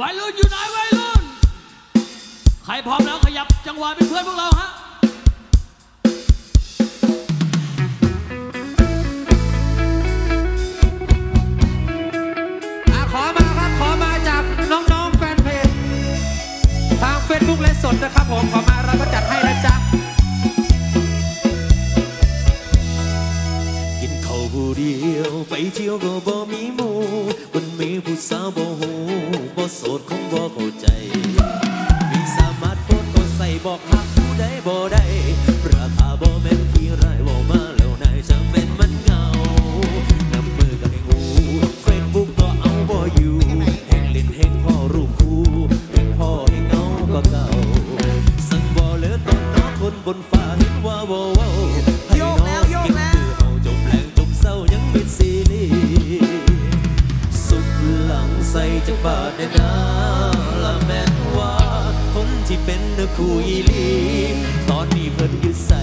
วัยรุ่นอยู่ไหนวัยรุ่น ใครพร้อมแล้วขยับจังหวะเป็นเพื่อนพวกเราฮะขอมาครับ ขอมาจากน้องๆแฟนเพจทางเฟซบุ๊กและสดนะครับผม ขอมาเราก็จัดให้นะจ๊ะ เดียว ไปเที่ยวก็บ่มีหมู่คนมีผู้สาวบ่หูบ่โสดคงบ่เข้าใจ มีสามารถโฟนก็ใส่บอกหากผู้ใดบ่ได้ราคาบ่แม่นที่ไรบ่มาแล้วนายจะเป็นมันเงานับมือกับไอ้งูเฟซบุ๊กก็เอาบ่อยู่แห่งลินแห่งพ่อรูปคู่แห่งพ่อแห่งเงาก็เก่าสั่งบ่เลือต้นน้องคนบนฟ้าเห็นว่าบ่ว้า บาดเดนาละแม่ว่า คนที่เป็นคู่อีลี ตอนนี้เพิ่นยื่ใส่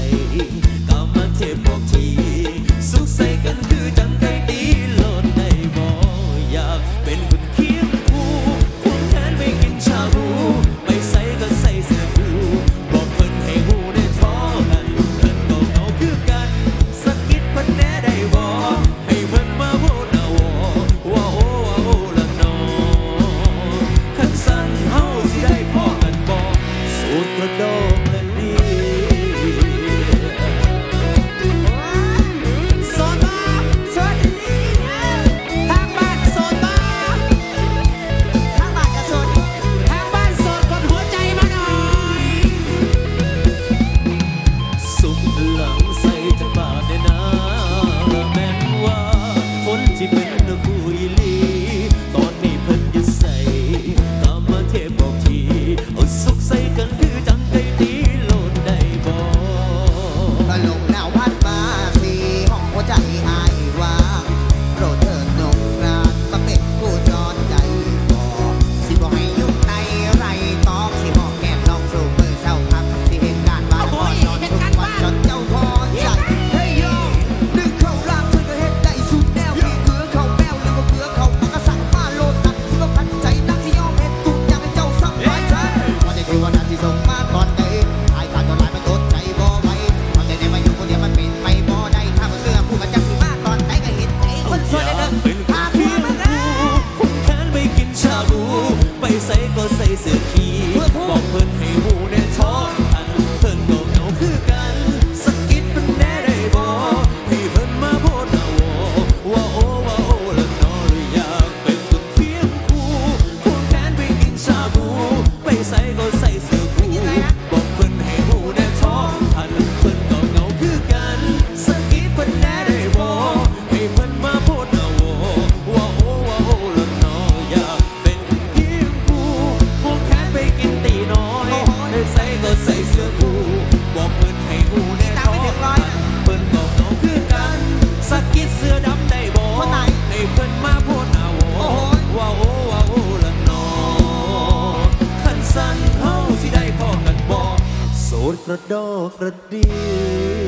ดอกกระดีย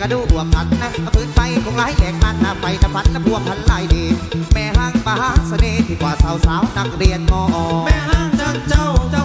ก็ดูบวมหันนะฝืนไปคงไล่แหลกนักนะไปตะพันนะพวกันไล่ดี แม่ห้างมหาเสน่ห์ที่กว่าสาวสาวนักเรียนมอแม่ห้างจังเจ้าเจ้า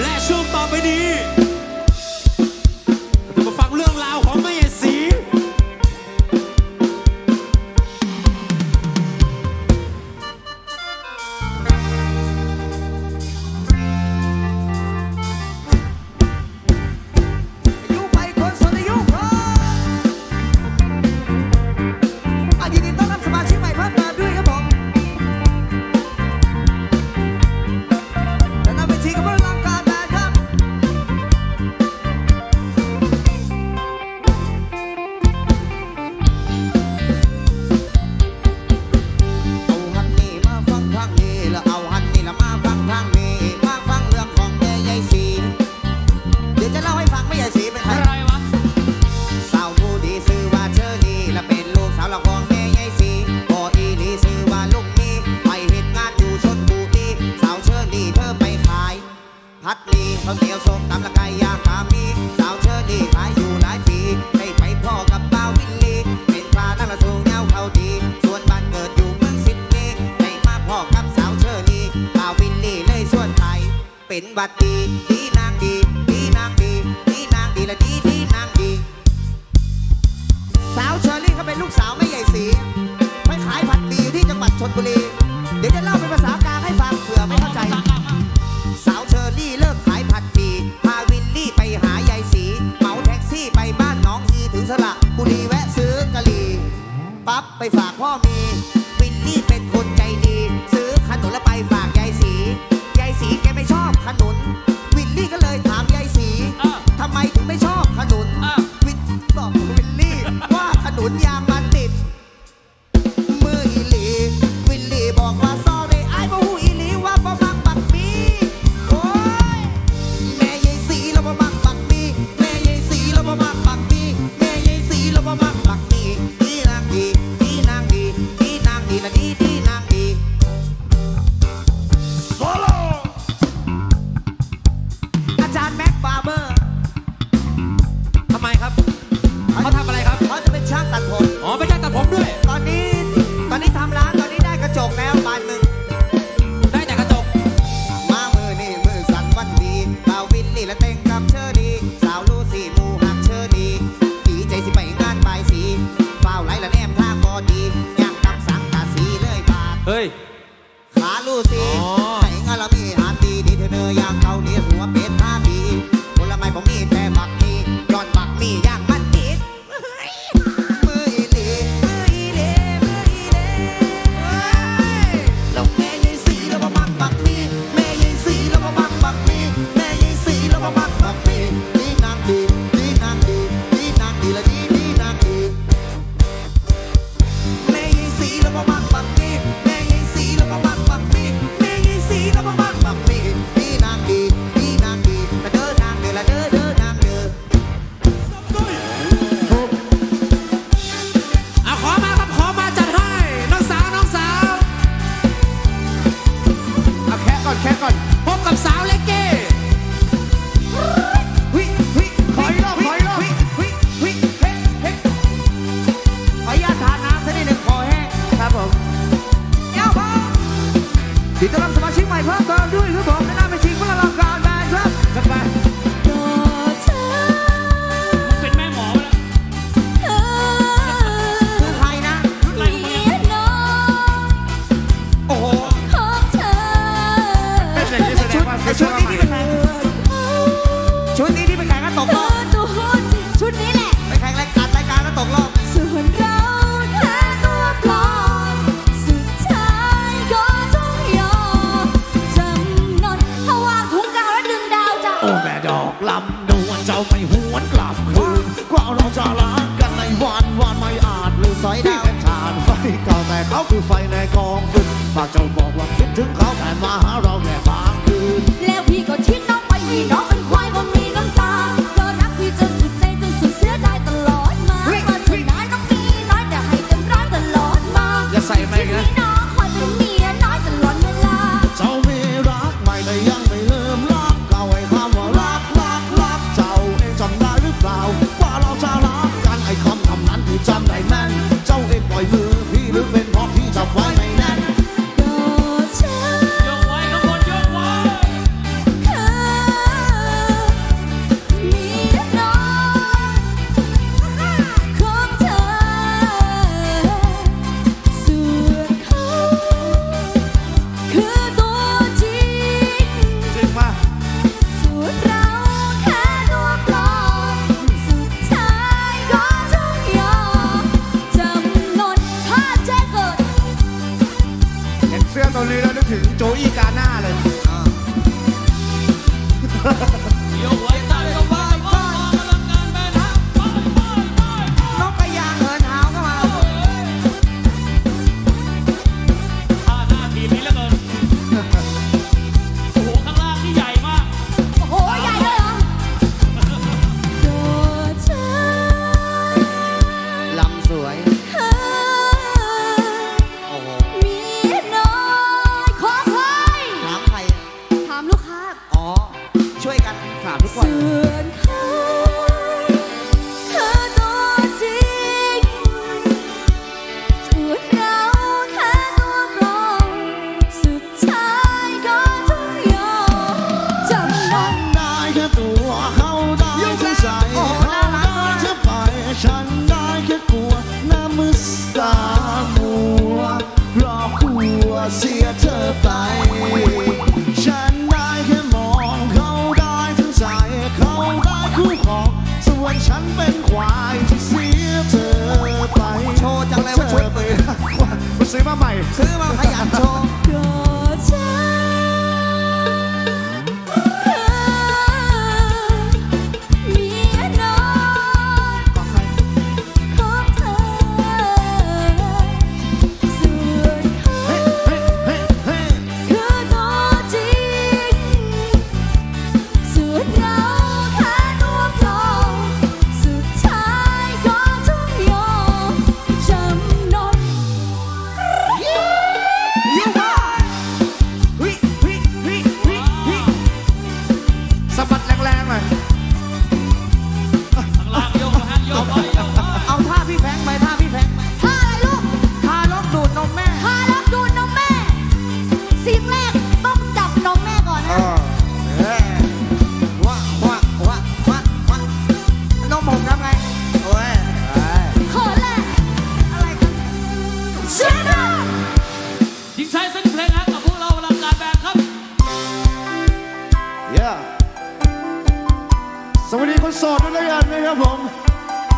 และช่วงต่อไปนี้็นวัดดีดีนางดีดีนางดีดีนางดีและดีดีนางดี สาวเชอรี่เขาเป็นลูกสาวไม่ใหญ่สีไปขายผัดดีอยู่ที่จังหวัดชนบุรี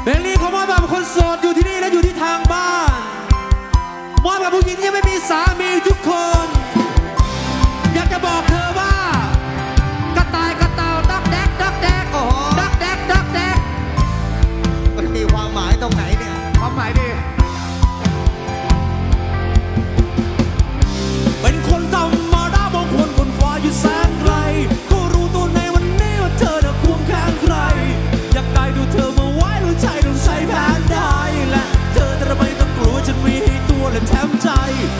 เพลงนี้ขอมอบแบบคนโสดอยู่ที่นี่และอยู่ที่ทางบ้าน มอบแบบผู้หญิงที่ไม่มีสามีทุกคน aí.